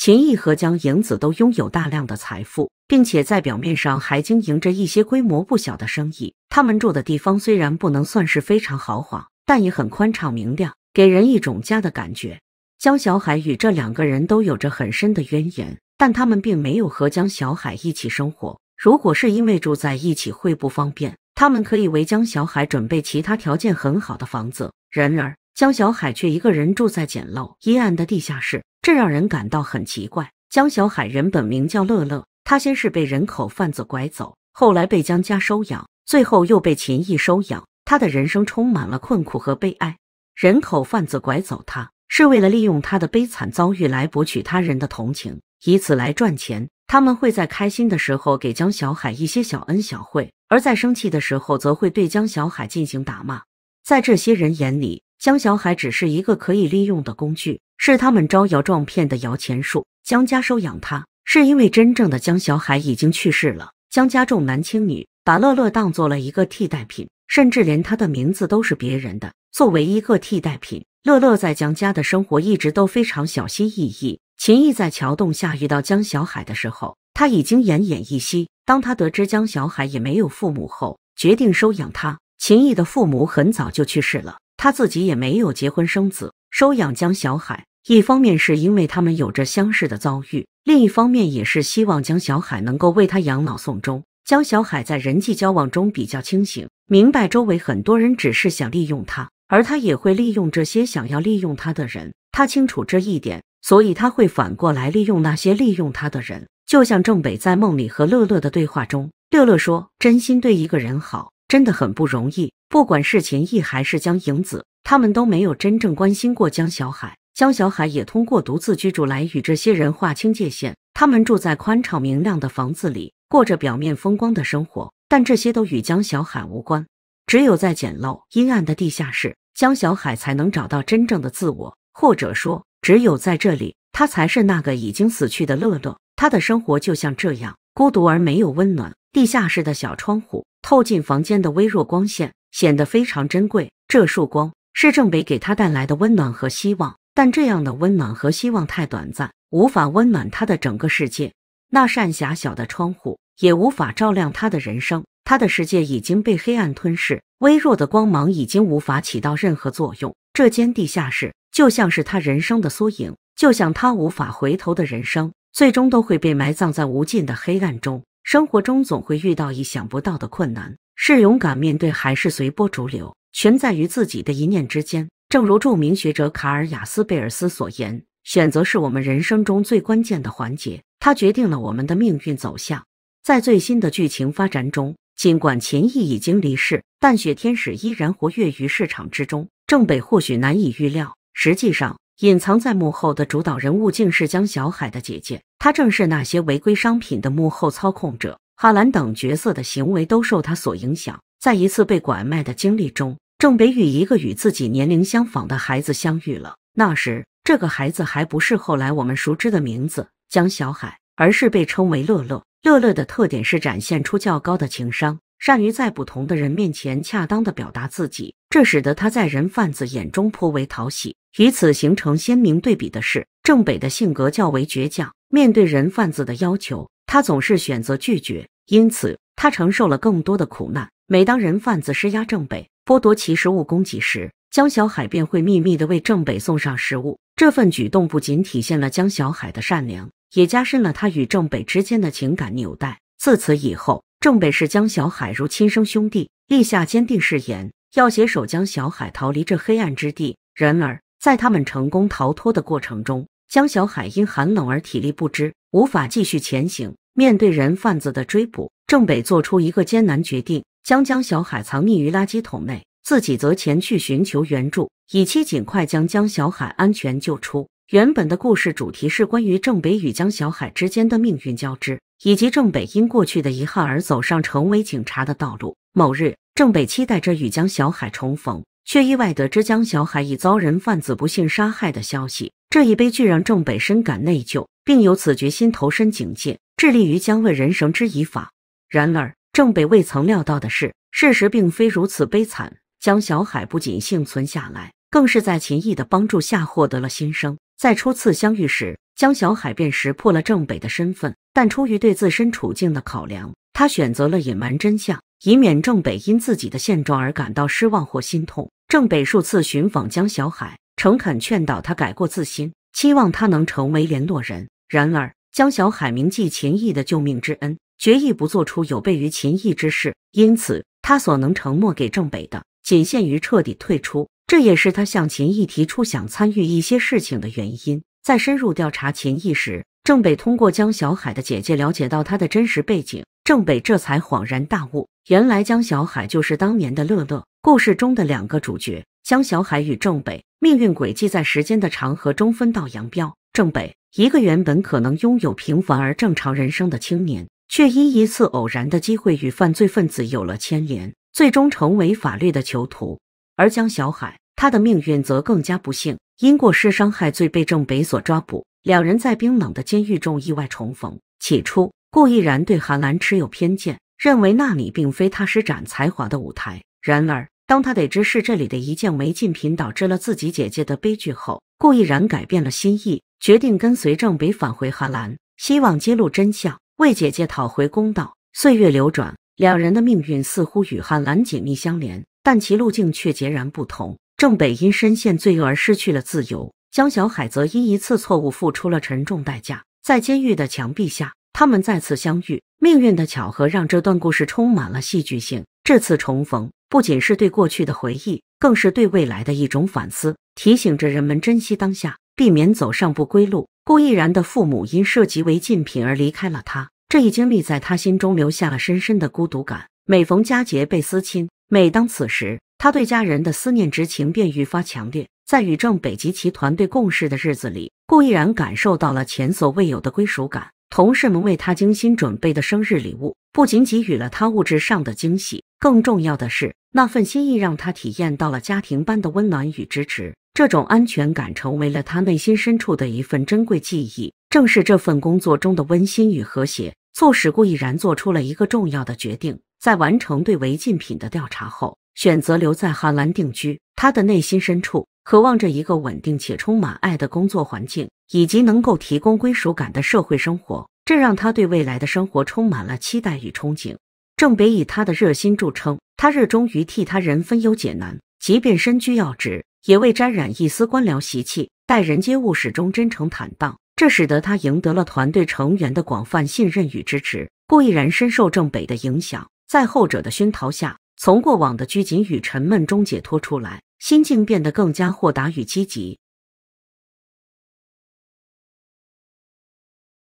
秦毅和江迎子都拥有大量的财富，并且在表面上还经营着一些规模不小的生意。他们住的地方虽然不能算是非常豪华，但也很宽敞明亮，给人一种家的感觉。江小海与这两个人都有着很深的渊源，但他们并没有和江小海一起生活。如果是因为住在一起会不方便，他们可以为江小海准备其他条件很好的房子。然而，江小海却一个人住在简陋阴暗的地下室，这让人感到很奇怪。江小海人本名叫乐乐，他先是被人口贩子拐走，后来被江家收养，最后又被秦毅收养。他的人生充满了困苦和悲哀。人口贩子拐走他。是为了利用他的悲惨遭遇来博取他人的同情，以此来赚钱。他们会在开心的时候给江小海一些小恩小惠，而在生气的时候则会对江小海进行打骂。在这些人眼里，江小海只是一个可以利用的工具，是他们招摇撞骗的摇钱树。江家收养他，是因为真正的江小海已经去世了。江家重男轻女，把乐乐当做了一个替代品，甚至连他的名字都是别人的。作为一个替代品。乐乐在江家的生活一直都非常小心翼翼。秦毅在桥洞下遇到江小海的时候，他已经奄奄一息。当他得知江小海也没有父母后，决定收养他。秦毅的父母很早就去世了，他自己也没有结婚生子。收养江小海，一方面是因为他们有着相似的遭遇，另一方面也是希望江小海能够为他养老送终。江小海在人际交往中比较清醒，明白周围很多人只是想利用他。而他也会利用这些想要利用他的人，他清楚这一点，所以他会反过来利用那些利用他的人。就像郑北在梦里和乐乐的对话中，乐乐说：“真心对一个人好，真的很不容易。不管是秦毅还是江莹子，他们都没有真正关心过江小海。江小海也通过独自居住来与这些人划清界限。他们住在宽敞明亮的房子里，过着表面风光的生活，但这些都与江小海无关。只有在简陋阴暗的地下室。”江小海才能找到真正的自我，或者说，只有在这里，他才是那个已经死去的乐乐。他的生活就像这样，孤独而没有温暖。地下室的小窗户透进房间的微弱光线，显得非常珍贵。这束光是郑北给他带来的温暖和希望，但这样的温暖和希望太短暂，无法温暖他的整个世界。那扇狭小的窗户也无法照亮他的人生。他的世界已经被黑暗吞噬，微弱的光芒已经无法起到任何作用。这间地下室就像是他人生的缩影，就像他无法回头的人生，最终都会被埋葬在无尽的黑暗中。生活中总会遇到意想不到的困难，是勇敢面对还是随波逐流，全在于自己的一念之间。正如著名学者卡尔雅斯贝尔斯所言：“选择是我们人生中最关键的环节，它决定了我们的命运走向。”在最新的剧情发展中。尽管秦毅已经离世，但雪天使依然活跃于市场之中。郑北或许难以预料，实际上隐藏在幕后的主导人物竟是江小海的姐姐。她正是那些违规商品的幕后操控者。哈兰等角色的行为都受她所影响。在一次被拐卖的经历中，郑北与一个与自己年龄相仿的孩子相遇了。那时，这个孩子还不是后来我们熟知的名字江小海，而是被称为乐乐。乐乐的特点是展现出较高的情商，善于在不同的人面前恰当的表达自己，这使得他在人贩子眼中颇为讨喜。与此形成鲜明对比的是，郑北的性格较为倔强，面对人贩子的要求，他总是选择拒绝，因此他承受了更多的苦难。每当人贩子施压郑北，剥夺其食物供给时，江小海便会秘密的为郑北送上食物。这份举动不仅体现了江小海的善良。也加深了他与郑北之间的情感纽带。自此以后，郑北视江小海如亲生兄弟，立下坚定誓言，要携手江小海逃离这黑暗之地。然而，在他们成功逃脱的过程中，江小海因寒冷而体力不支，无法继续前行。面对人贩子的追捕，郑北做出一个艰难决定，将江小海藏匿于垃圾桶内，自己则前去寻求援助，以期尽快将江小海安全救出。原本的故事主题是关于郑北与江小海之间的命运交织，以及郑北因过去的遗憾而走上成为警察的道路。某日，郑北期待着与江小海重逢，却意外得知江小海已遭人贩子不幸杀害的消息。这一悲剧让郑北深感内疚，并由此决心投身警界，致力于将为人绳之以法。然而，郑北未曾料到的是，事实并非如此悲惨。江小海不仅幸存下来，更是在秦毅的帮助下获得了新生。在初次相遇时，江小海便识破了郑北的身份，但出于对自身处境的考量，他选择了隐瞒真相，以免郑北因自己的现状而感到失望或心痛。郑北数次寻访江小海，诚恳劝导他改过自新，期望他能成为联络人。然而，江小海铭记秦毅的救命之恩，决意不做出有悖于秦毅之事，因此他所能承诺给郑北的，仅限于彻底退出。这也是他向秦毅提出想参与一些事情的原因。在深入调查秦毅时，郑北通过江小海的姐姐了解到他的真实背景，郑北这才恍然大悟，原来江小海就是当年的乐乐。故事中的两个主角江小海与郑北，命运轨迹在时间的长河中分道扬镳。郑北，一个原本可能拥有平凡而正常人生的青年，却因一次偶然的机会与犯罪分子有了牵连，最终成为法律的囚徒。而江小海，他的命运则更加不幸。因过失伤害罪被郑北所抓捕，两人在冰冷的监狱中意外重逢。起初，顾毅然对韩兰持有偏见，认为那里并非他施展才华的舞台。然而，当他得知是这里的一件违禁品导致了自己姐姐的悲剧后，顾毅然改变了心意，决定跟随郑北返回韩兰，希望揭露真相，为姐姐讨回公道。岁月流转，两人的命运似乎与汉兰紧密相连，但其路径却截然不同。郑北因深陷罪恶而失去了自由，江小海则因一次错误付出了沉重代价。在监狱的墙壁下，他们再次相遇。命运的巧合让这段故事充满了戏剧性。这次重逢不仅是对过去的回忆，更是对未来的一种反思，提醒着人们珍惜当下，避免走上不归路。顾毅然的父母因涉及违禁品而离开了他，这一经历在他心中留下了深深的孤独感。每逢佳节倍思亲，每当此时。他对家人的思念之情便愈发强烈。在与正北极其团队共事的日子里，顾毅然感受到了前所未有的归属感。同事们为他精心准备的生日礼物，不仅给予了他物质上的惊喜，更重要的是，那份心意让他体验到了家庭般的温暖与支持。这种安全感成为了他内心深处的一份珍贵记忆。正是这份工作中的温馨与和谐，促使顾毅然做出了一个重要的决定：在完成对违禁品的调查后。选择留在哈兰定居，他的内心深处渴望着一个稳定且充满爱的工作环境，以及能够提供归属感的社会生活。这让他对未来的生活充满了期待与憧憬。郑北以他的热心著称，他热衷于替他人分忧解难，即便身居要职，也未沾染一丝官僚习气，待人接物始终真诚坦荡。这使得他赢得了团队成员的广泛信任与支持。顾毅然深受郑北的影响，在后者的熏陶下。从过往的拘谨与沉闷中解脱出来，心境变得更加豁达与积极。